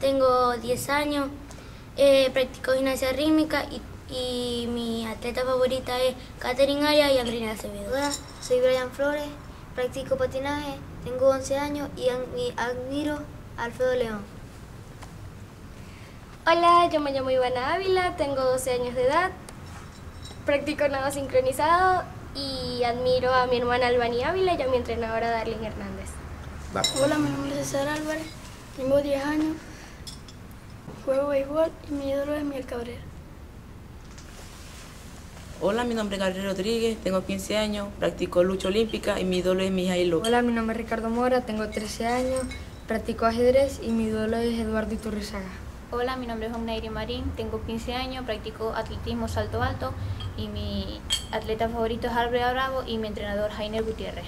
tengo 10 años, eh, practico gimnasia rítmica y, y mi atleta favorita es Catherine Arias y Andrina Acevedo. Hola, soy Brian Flores, practico patinaje, tengo 11 años y admiro a Alfredo León. Hola, yo me llamo Ivana Ávila, tengo 12 años de edad, practico nado sincronizado y admiro a mi hermana Albany Ávila y a mi entrenadora Darlene Hernández. Hola, mi nombre es César Álvarez, tengo 10 años, juego béisbol y mi ídolo es Miguel Cabrera. Hola, mi nombre es Gabriel Rodríguez, tengo 15 años, practico lucha olímpica y mi ídolo es Mijailo. Hola, mi nombre es Ricardo Mora, tengo 13 años, practico ajedrez y mi ídolo es Eduardo Iturrizaga. Hola, mi nombre es Omneiri Marín, tengo 15 años, practico atletismo salto alto y mi atleta favorito es Álvaro Bravo y mi entrenador Jainer Gutiérrez.